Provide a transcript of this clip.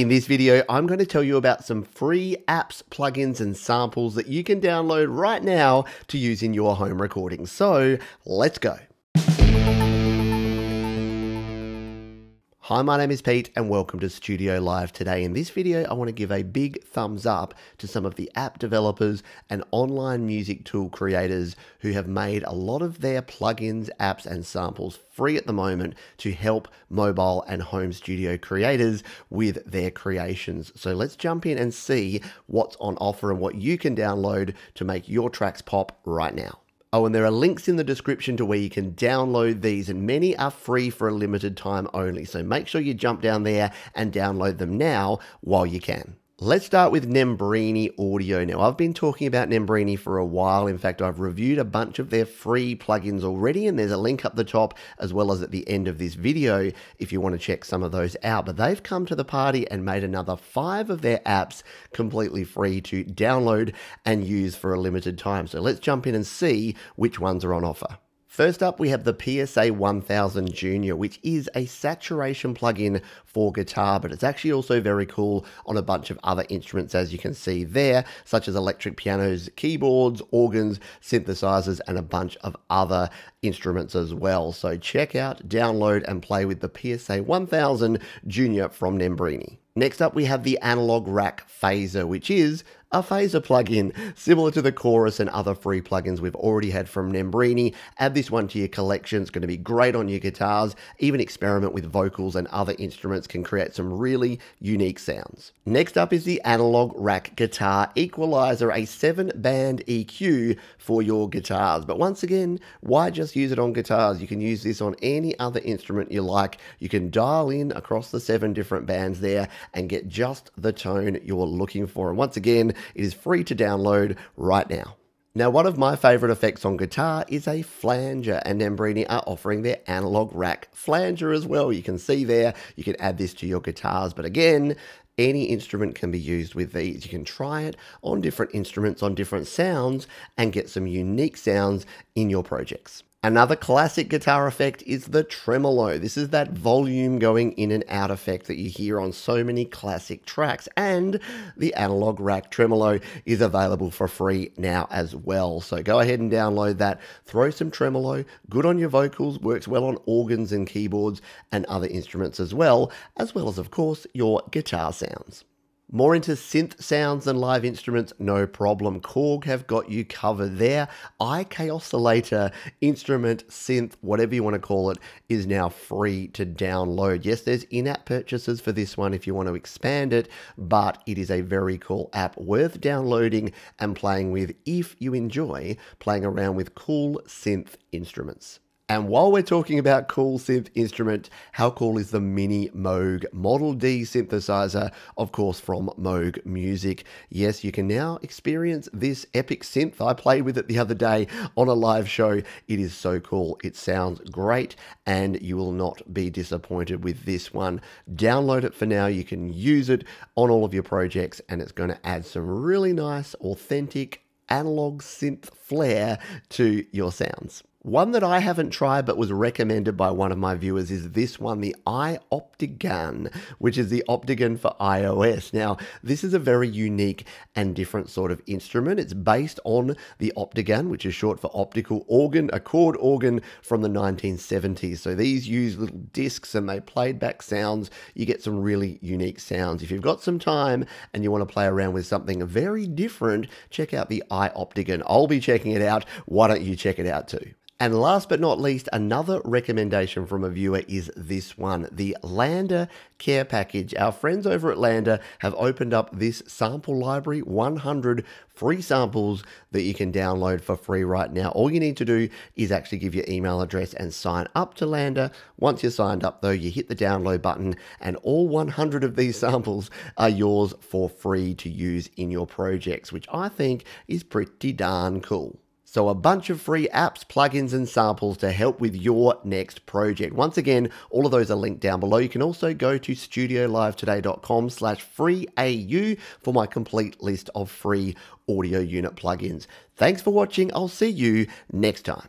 In this video, I'm going to tell you about some free apps, plugins, and samples that you can download right now to use in your home recording. So let's go. Hi, my name is Pete and welcome to Studio Live today. In this video, I want to give a big thumbs up to some of the app developers and online music tool creators who have made a lot of their plugins, apps, and samples free at the moment to help mobile and home studio creators with their creations. So let's jump in and see what's on offer and what you can download to make your tracks pop right now. Oh, and there are links in the description to where you can download these, and many are free for a limited time only. So make sure you jump down there and download them now while you can. Let's start with Nembrini Audio. Now, I've been talking about Nembrini for a while. In fact, I've reviewed a bunch of their free plugins already, and there's a link up the top as well as at the end of this video if you want to check some of those out. But they've come to the party and made another five of their apps completely free to download and use for a limited time. So let's jump in and see which ones are on offer. First up, we have the PSA 1000 Junior, which is a saturation plugin for guitar, but it's actually also very cool on a bunch of other instruments, as you can see there, such as electric pianos, keyboards, organs, synthesizers, and a bunch of other instruments as well. So check out, download, and play with the PSA 1000 Junior from Nembrini. Next up, we have the Analog Rack Phaser, which is a phaser plugin, similar to the Chorus and other free plugins we've already had from Nembrini. Add this one to your collection. It's going to be great on your guitars. Even experiment with vocals and other instruments can create some really unique sounds. Next up is the Analog Rack Guitar Equalizer, a seven band EQ for your guitars. But once again, why just use it on guitars? You can use this on any other instrument you like. You can dial in across the seven different bands there and get just the tone you're looking for. And once again, it is free to download right now. Now, one of my favorite effects on guitar is a flanger, and Nembrini are offering their analog rack flanger as well. You can see there, you can add this to your guitars, but again, any instrument can be used with these. You can try it on different instruments, on different sounds, and get some unique sounds in your projects. Another classic guitar effect is the tremolo. This is that volume going in and out effect that you hear on so many classic tracks. And the Analog Rack Tremolo is available for free now as well. So go ahead and download that. Throw some tremolo, good on your vocals, works well on organs and keyboards and other instruments as well, as well as, of course, your guitar sounds. More into synth sounds than live instruments, no problem. Korg have got you covered there. iKaossilator instrument, synth, whatever you want to call it, is now free to download. Yes, there's in-app purchases for this one if you want to expand it, but it is a very cool app worth downloading and playing with if you enjoy playing around with cool synth instruments. And while we're talking about cool synth instrument, how cool is the Minimoog Model D synthesizer, of course from Moog Music. Yes, you can now experience this epic synth. I played with it the other day on a live show. It is so cool. It sounds great and you will not be disappointed with this one. Download it for now. You can use it on all of your projects and it's going to add some really nice, authentic analog synth flair to your sounds. One that I haven't tried but was recommended by one of my viewers is this one, the iOptigan, which is the Optigan for iOS. Now, this is a very unique and different sort of instrument. It's based on the Optigan, which is short for optical organ, a chord organ from the 1970s. So these use little discs and they played back sounds. You get some really unique sounds. If you've got some time and you want to play around with something very different, check out the iOptigan. I'll be checking it out. Why don't you check it out too? And last but not least, another recommendation from a viewer is this one, the LANDR Care Package. Our friends over at LANDR have opened up this sample library, 100 free samples that you can download for free right now. All you need to do is actually give your email address and sign up to LANDR. Once you're signed up though, you hit the download button and all 100 of these samples are yours for free to use in your projects, which I think is pretty darn cool. So a bunch of free apps, plugins, and samples to help with your next project. Once again, all of those are linked down below. You can also go to studiolivetoday.com slash free AU for my complete list of free audio unit plugins. Thanks for watching. I'll see you next time.